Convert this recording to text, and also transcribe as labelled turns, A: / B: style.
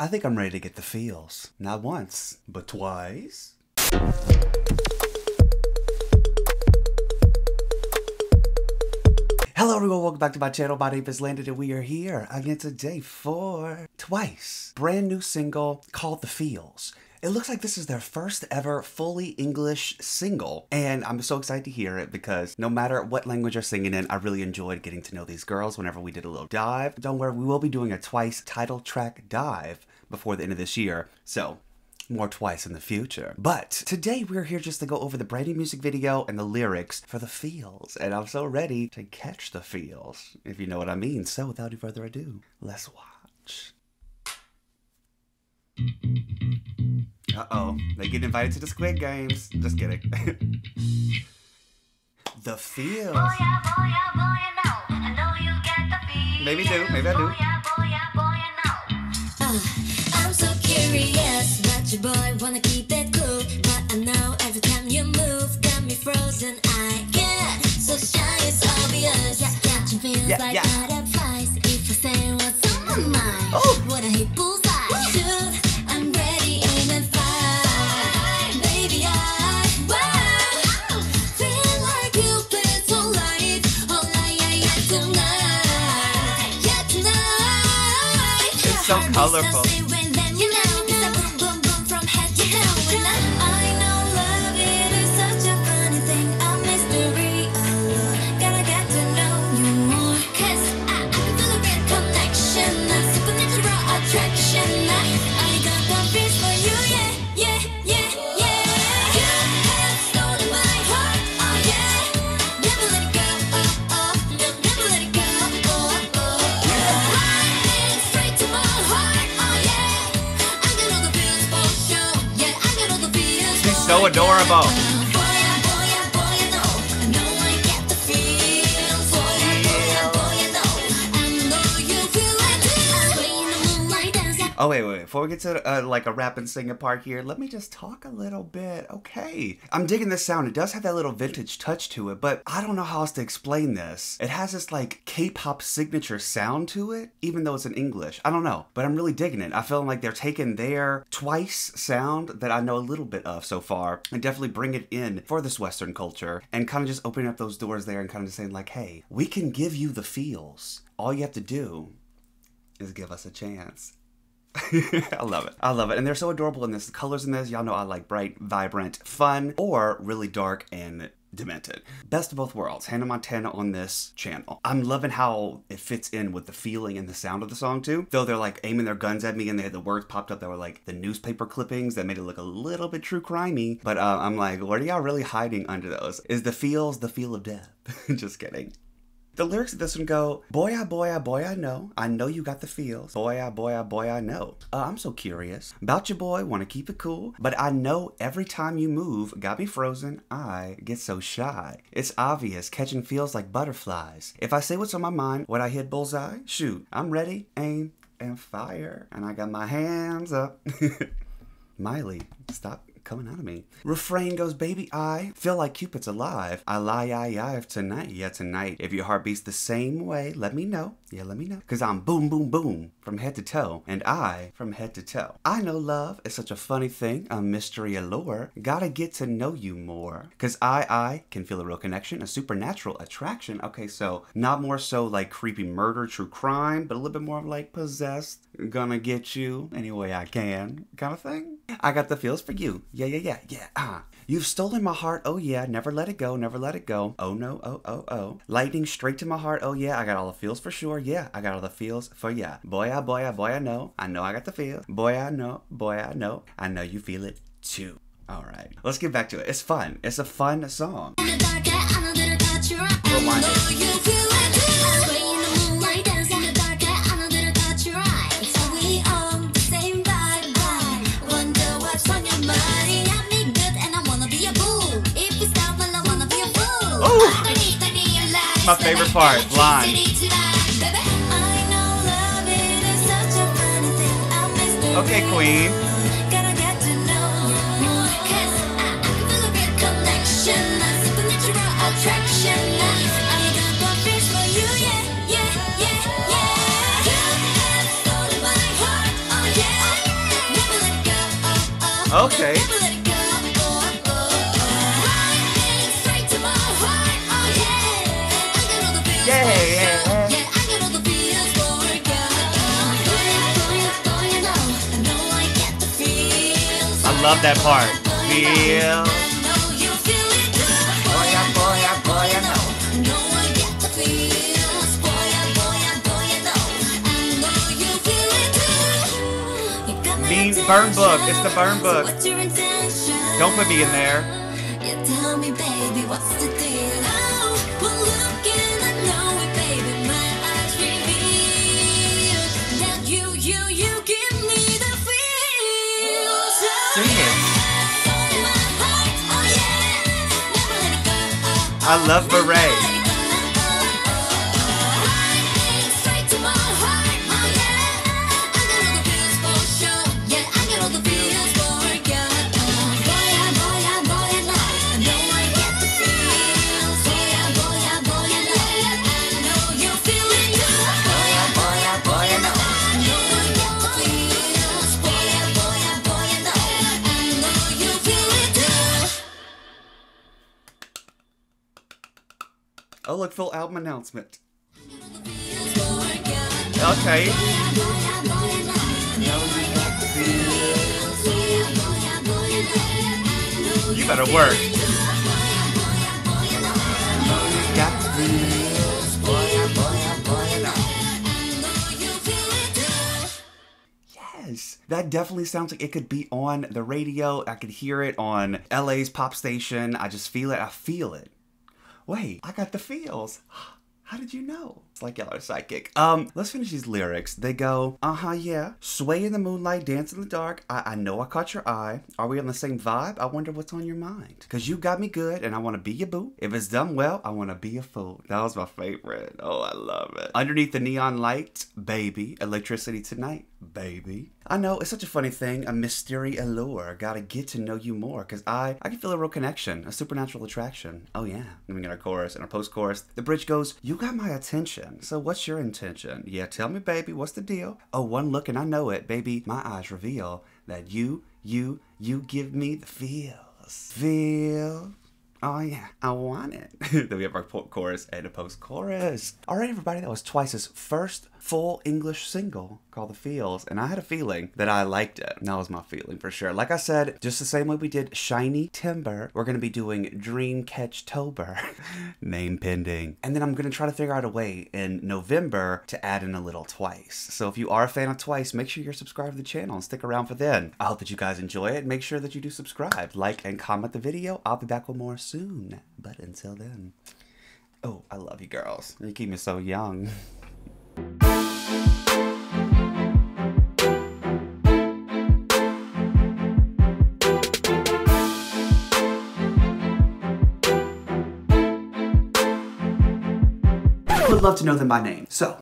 A: I think I'm ready to get the feels. Not once, but twice. Hello everyone, welcome back to my channel. My name is Landon and we are here again today for Twice. Brand new single called The Feels. It looks like this is their first ever fully English single, and I'm so excited to hear it because no matter what language you're singing in, I really enjoyed getting to know these girls whenever we did a little dive. Don't worry, we will be doing a Twice title track dive before the end of this year, so more twice in the future. But today we're here just to go over the brand new music video and the lyrics for the feels. And I'm so ready to catch the feels, if you know what I mean. So without any further ado, let's watch. Uh-oh, they get invited to the Squid Games. Just kidding. the feels.
B: Boy, yeah, boy, yeah, boy, you know. I know you get the feels.
A: Maybe do, maybe I do.
B: Boy, yeah, boy, yeah,
C: so curious about your boy, wanna keep it cool. But I know every time you move, got me frozen. I get so shy, it's obvious. Yeah, catching feels
A: Yeah,
C: like
A: yeah.
C: that advice. If I say what's on my mind,
A: Oh.
C: what I hit bullseye. Shoot, I'm ready, aim and fire. Baby, I wow, feel like you played so light. Oh, yeah, yeah, tonight, yeah, tonight.
A: It's so colorful. Adorable. Oh wait, wait. Before we get to uh, like a rap and singing part here, let me just talk a little bit. Okay, I'm digging this sound. It does have that little vintage touch to it, but I don't know how else to explain this. It has this like K-pop signature sound to it, even though it's in English. I don't know, but I'm really digging it. I feel like they're taking their twice sound that I know a little bit of so far, and definitely bring it in for this Western culture, and kind of just opening up those doors there, and kind of just saying like, hey, we can give you the feels. All you have to do is give us a chance. I love it. I love it. And they're so adorable in this. The colors in this, y'all know I like bright, vibrant, fun, or really dark and demented. Best of both worlds. Hannah Montana on this channel. I'm loving how it fits in with the feeling and the sound of the song too. Though they're like aiming their guns at me and they had the words popped up that were like the newspaper clippings that made it look a little bit true crimey. But uh, I'm like, what are y'all really hiding under those? Is the feels the feel of death? Just kidding. The lyrics of this one go, Boy, ah, boy, ah, boy, I know. I know you got the feels. Boy, ah, boy, ah, boy, I know. Uh, I'm so curious. About your boy, wanna keep it cool. But I know every time you move, got me frozen. I get so shy. It's obvious, catching feels like butterflies. If I say what's on my mind, what I hit bullseye, shoot, I'm ready, aim, and fire. And I got my hands up. Miley, stop coming out of me. Refrain goes, baby, I feel like Cupid's alive. I lie, I, I, tonight, yeah, tonight. If your heart beats the same way, let me know. Yeah, let me know. Cause I'm boom, boom, boom from head to toe, and I from head to toe. I know love is such a funny thing, a mystery allure. Gotta get to know you more. Cause I, I can feel a real connection, a supernatural attraction. Okay, so not more so like creepy murder, true crime, but a little bit more of like possessed, gonna get you any way I can kind of thing. I got the feels for you. Yeah, yeah, yeah, yeah. Ah. You've stolen my heart, oh yeah, never let it go, never let it go. Oh no, oh, oh, oh. Lightning straight to my heart, oh yeah, I got all the feels for sure, yeah, I got all the feels for yeah. Boy, ah, boy, ah, boy, I know, I know I got the feels. Boy, I know, boy, I know, I know you feel it too. All right, let's get back to it. It's fun. It's a fun song.
C: Funny thing. A mystery.
A: Okay, Queen.
C: Gotta too. You got my
A: Mean burn book. It's the burn book. Don't put me in there.
C: You tell me, I
A: love Beret.
C: Oh,
A: look, full album announcement.
C: Feels for you.
A: Okay. You better work. Got the feels. Boy, yeah, boy, yeah, boy, I know. Yes, that definitely sounds like it could be on the radio. I could hear it on LA's pop station. I just feel it. I feel it. Wait, I got the feels. How did you know? It's like y'all are psychic. Um, let's finish these lyrics. They go, uh huh, yeah. Sway in the moonlight, dance in the dark. I, I know I caught your eye. Are we on the same vibe? I wonder what's on your mind. Cause you got me good and I wanna be your boo. If it's done well, I wanna be your fool. That was my favorite. Oh, I love it. Underneath the neon lights, baby. Electricity tonight, baby. I know it's such a funny thing, a mystery allure. Gotta get to know you more, cause I I can feel a real connection, a supernatural attraction. Oh yeah. Then we get our chorus and our post-chorus. The bridge goes, "You got my attention. So what's your intention? Yeah, tell me, baby, what's the deal? Oh, one look and I know it, baby. My eyes reveal that you, you, you give me the feels. Feel." Oh yeah, I want it. then we have our chorus and a post-chorus. All right, everybody, that was Twice's first full English single called "The Feels," and I had a feeling that I liked it. That was my feeling for sure. Like I said, just the same way we did "Shiny Timber," we're gonna be doing "Dream Catch Tober," name pending, and then I'm gonna try to figure out a way in November to add in a little Twice. So if you are a fan of Twice, make sure you're subscribed to the channel and stick around for then. I hope that you guys enjoy it. Make sure that you do subscribe, like, and comment the video. I'll be back with more. But until then, oh, I love you girls. You keep me so young. I would love to know them by name. So,